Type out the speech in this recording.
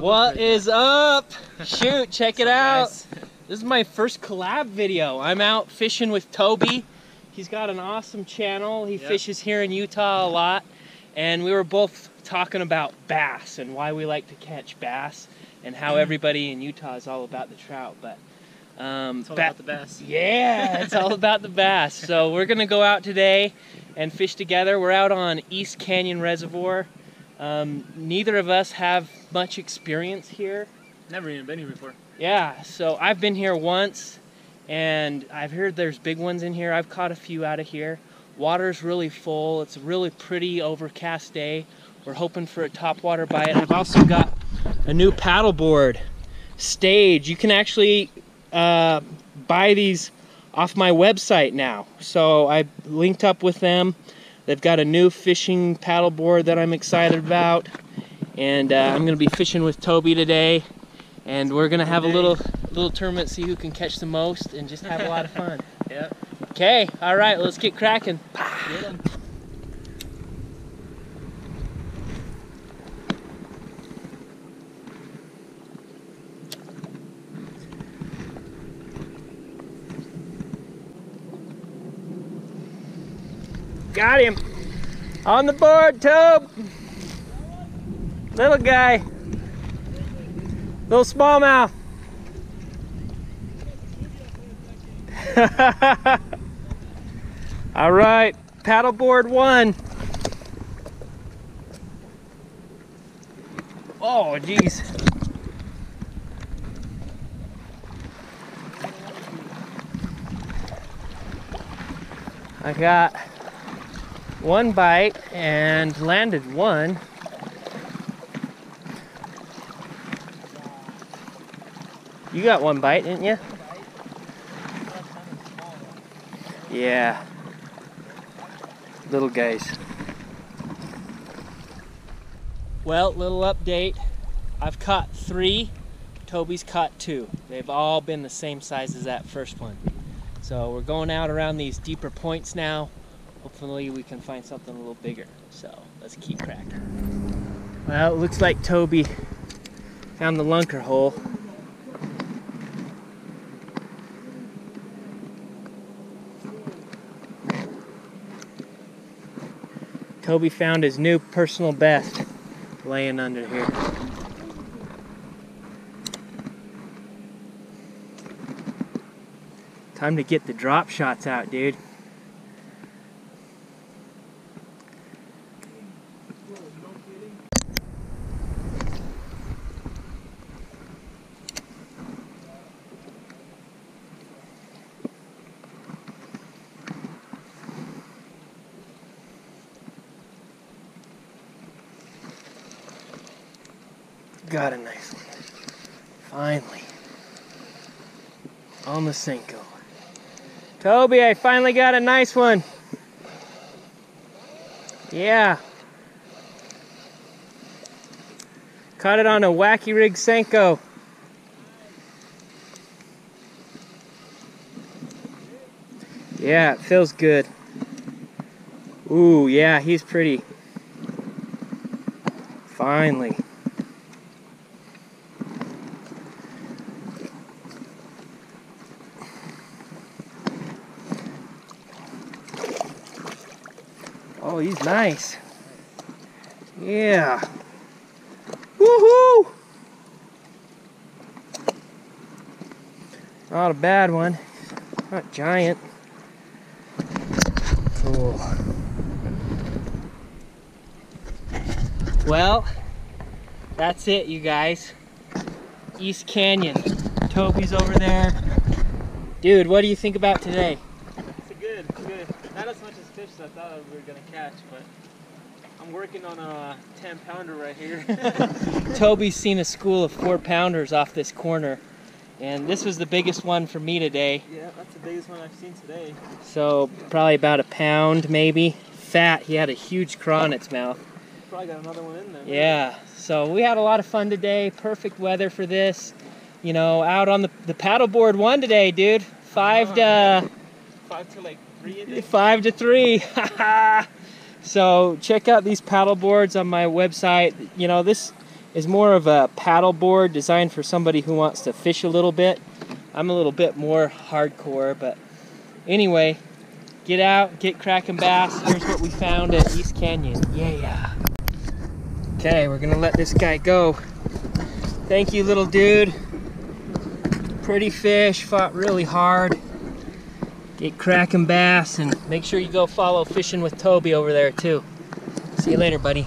What is up? Shoot, check it out. Guys, This is my first collab video. I'm out fishing with Tobi. He's got an awesome channel. He Yep. fishes here in Utah a lot. And we were both talking about bass and why we like to catch bass and how everybody in Utah is all about the trout. But um, it's all about the bass. yeah, it's all about the bass. So we're gonna go out today and fish together. We're out on East Canyon Reservoir. Um, neither of us have much experience here. Never even been here before. Yeah, so I've been here once, and I've heard there's big ones in here. I've caught a few out of here. Water's really full. It's a really pretty overcast day. We're hoping for a topwater bite. I've also got a new paddleboard stage. You can actually uh, buy these off my website now. So I linked up with them. They've got a new fishing paddleboard that I'm excited about. And uh, I'm going to be fishing with Tobi today and we're gonna have a little little tournament, see who can catch the most, and just have a lot of fun. Yep. Okay, all right, let's get cracking. Got him on the board, Tobe. Little guy, little smallmouth. all right, paddleboard one. Oh, geez. I got one bite and landed one. You got one bite, didn't you? Yeah. Little guys. Well, little update. I've caught three. Tobi's caught two. They've all been the same size as that first one. So we're going out around these deeper points now. Hopefully we can find something a little bigger. So let's keep cracking. Well, it looks like Tobi found the lunker hole. Tobi found his new personal best laying under here. Time to get the drop shots out, dude. Got a nice one. Finally. On the Senko. Tobi, I finally got a nice one. Yeah. Caught it on a wacky rig Senko. Yeah, it feels good. Ooh, yeah, he's pretty. Finally. Oh, he's nice. Yeah. Woohoo! Not a bad one. Not giant. Cool. Well, that's it, you guys. East Canyon. Tobi's over there. Dude, what do you think about today? It's good. It's good. Not as much as fish as I thought we were gonna catch, but I'm working on a 10 pounder right here. Tobi's seen a school of four pounders off this corner, and this was the biggest one for me today. yeah, that's the biggest one I've seen today. So probably about a pound, maybe. Fat. He had a huge craw in its mouth. Probably got another one in there. Yeah. So we had a lot of fun today. Perfect weather for this. You know, out on the the paddleboard one today, dude. Five to Five to like three in there. Five to three. so check out these paddle boards on my website. You know, this is more of a paddle board designed for somebody who wants to fish a little bit. I'm a little bit more hardcore, but anyway, get out, get cracking bass. Here's what we found at East Canyon. Yeah. Okay, we're gonna let this guy go. Thank you, little dude. Pretty fish, fought really hard. Get cracking bass and make sure you go follow Fishing with Tobi over there too. See you later, buddy.